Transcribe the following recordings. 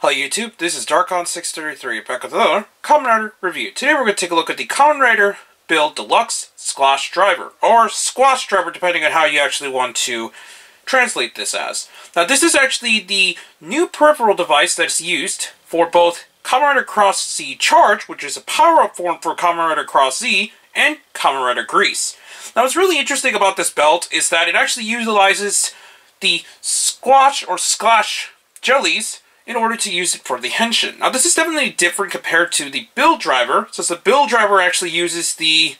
Hello YouTube, this is Darkon633 back with another Kamen Rider review. Today we're going to take a look at the Kamen Rider Build Deluxe Sclash Driver, or Squash Driver depending on how you actually want to translate this as. Now this is actually the new peripheral device that's used for both Kamen Rider Cross Z Charge, which is a power-up form for Kamen Rider Cross Z, and Kamen Rider Grease. Now what's really interesting about this belt is that it actually utilizes the Squash or Sclash jellies in order to use it for the henshin. Now this is definitely different compared to the build driver, since the build driver actually uses the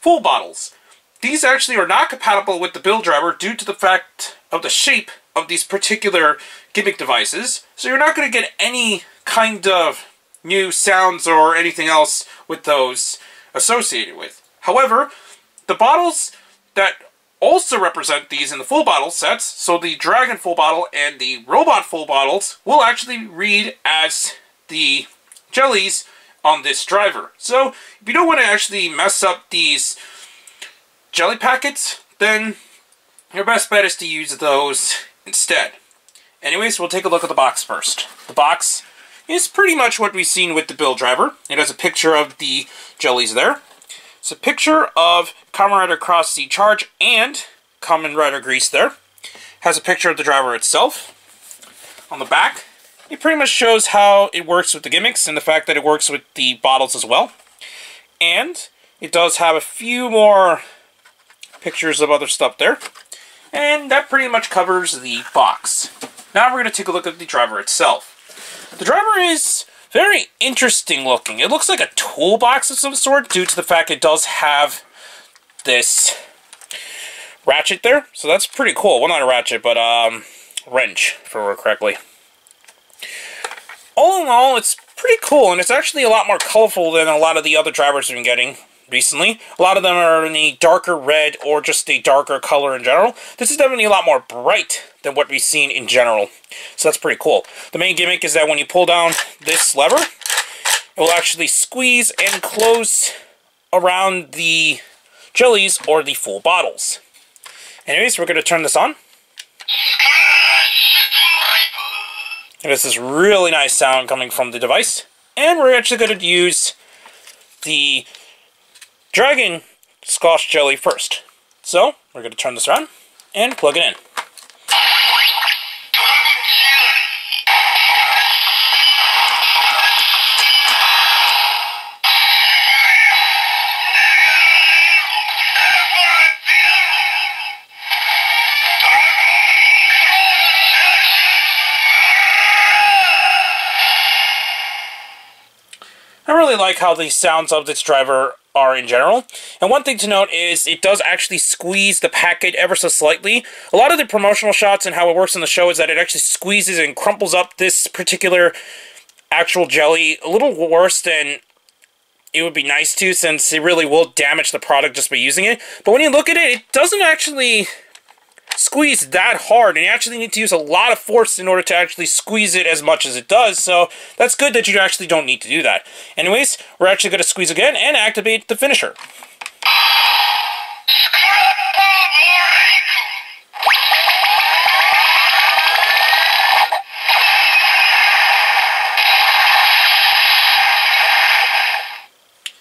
full bottles. These actually are not compatible with the build driver due to the fact of the shape of these particular gimmick devices, so you're not going to get any kind of new sounds or anything else with those associated with. However, the bottles that also represent these in the full bottle sets, so the Dragon full bottle and the Robot full bottles will actually read as the jellies on this driver. So if you don't want to actually mess up these jelly packets, then your best bet is to use those instead. Anyways, we'll take a look at the box first. The box is pretty much what we've seen with the build driver. It has a picture of the jellies there. It's a picture of Kamen Rider Cross Z Charge and Kamen Rider Grease there. Has a picture of the driver itself. On the back, it pretty much shows how it works with the gimmicks and the fact that it works with the bottles as well. And it does have a few more pictures of other stuff there. And that pretty much covers the box. Now we're going to take a look at the driver itself. The driver is very interesting looking. It looks like a toolbox of some sort due to the fact it does have this ratchet there. So that's pretty cool. Well, not a ratchet, but um, wrench, if I remember correctly. All in all, it's pretty cool, and it's actually a lot more colorful than a lot of the other drivers we've been getting recently. A lot of them are in a darker red or just a darker color in general. This is definitely a lot more bright than what we've seen in general. So that's pretty cool. The main gimmick is that when you pull down this lever, it will actually squeeze and close around the jellies or the full bottles. Anyways, we're going to turn this on. And this is really nice sound coming from the device. And we're actually going to use the Dragon Sclash Jelly first. So, we're going to turn this around and plug it in. I really like how the sounds of this driver are in general. And one thing to note is it does actually squeeze the packet ever so slightly. A lot of the promotional shots and how it works in the show is that it actually squeezes and crumples up this particular actual jelly a little worse than it would be nice to since it really will damage the product just by using it. But when you look at it, it doesn't actually squeeze that hard, and you actually need to use a lot of force in order to actually squeeze it as much as it does, so that's good that you actually don't need to do that. Anyways, we're actually going to squeeze again and activate the finisher.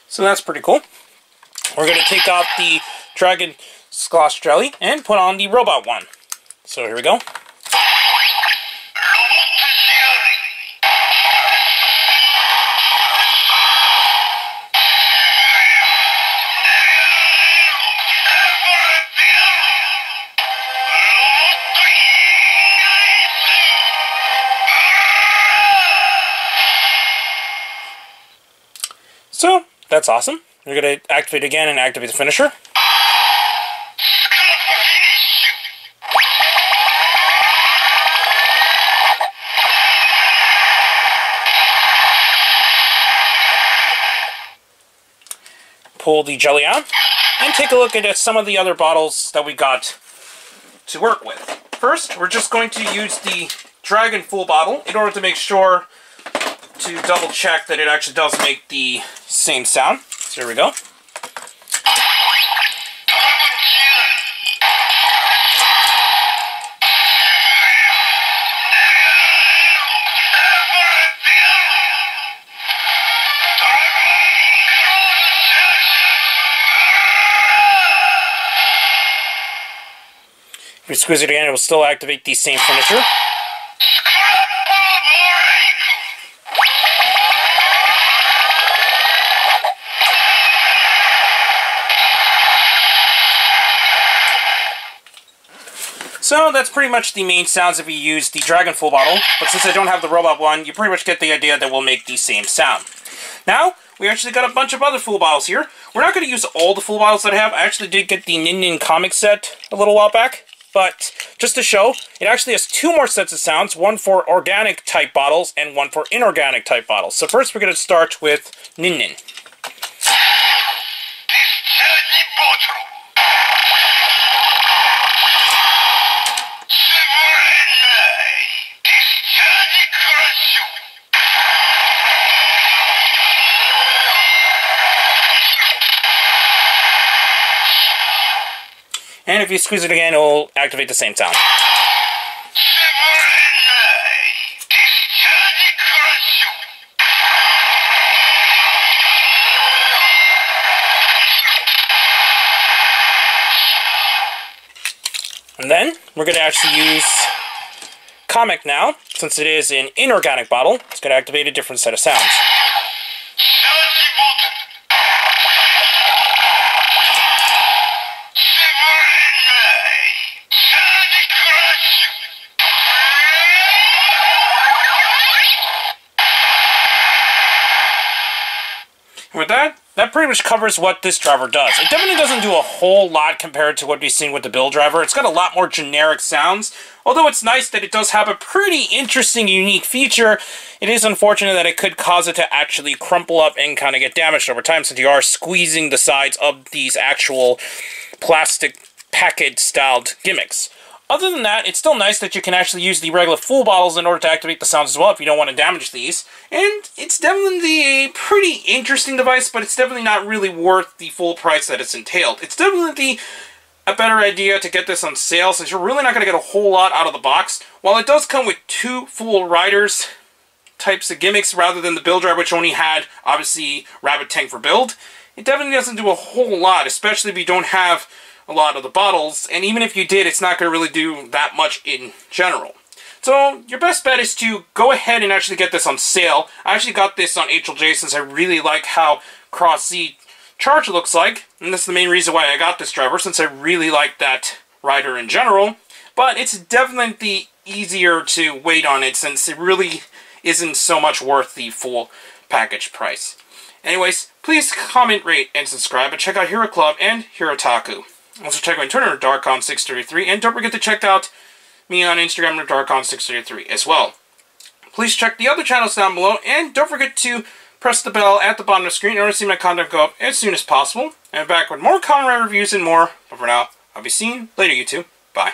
So that's pretty cool. We're going to take out the Dragon Sclash Jelly and put on the robot one. So here we go. So, that's awesome. We're going to activate again and activate the finisher. Pull the jelly out and take a look at some of the other bottles that we got to work with. First, we're just going to use the Dragon Full bottle in order to make sure to double check that it actually does make the same sound. So here we go. Squeeze it again, it will still activate the same finisher. So that's pretty much the main sounds if you use the Dragon Full Bottle, but since I don't have the Robot one, you pretty much get the idea that we'll make the same sound. Now, we actually got a bunch of other full bottles here. We're not going to use all the full bottles that I have. I actually did get the Nin Nin comic set a little while back, but just to show, it actually has two more sets of sounds, one for organic type bottles and one for inorganic type bottles. So first we're going to start with Nin Nin. And if you squeeze it again, it will activate the same sound. And then, we're going to actually use Comic now, since it is an inorganic bottle, it's going to activate a different set of sounds. With that, that pretty much covers what this driver does. It definitely doesn't do a whole lot compared to what we've seen with the Build driver. It's got a lot more generic sounds, although it's nice that it does have a pretty interesting, unique feature. It is unfortunate that it could cause it to actually crumple up and kind of get damaged over time since you are squeezing the sides of these actual plastic package-styled gimmicks. Other than that, it's still nice that you can actually use the regular full bottles in order to activate the sounds as well if you don't want to damage these. And it's definitely a pretty interesting device, but it's definitely not really worth the full price that it's entailed. It's definitely a better idea to get this on sale since you're really not going to get a whole lot out of the box. While it does come with two full riders types of gimmicks rather than the build drive which only had, obviously, Rabbit Tank for build, it definitely doesn't do a whole lot, especially if you don't have a lot of the bottles, and even if you did, it's not going to really do that much in general. So your best bet is to go ahead and actually get this on sale. I actually got this on HLJ since I really like how Cross Z Charge looks like, and that's the main reason why I got this driver, since I really like that rider in general. But it's definitely easier to wait on it since it really isn't so much worth the full package price. Anyways, please comment, rate, and subscribe, and check out Hero Club and Hero Taku. Also check my Twitter, Darkon633, and don't forget to check out me on Instagram at Darkon633 as well. Please check the other channels down below, and don't forget to press the bell at the bottom of the screen in order to see my content go up as soon as possible. And back with more Rider reviews and more, but for now, I'll be seeing you later, YouTube. Bye.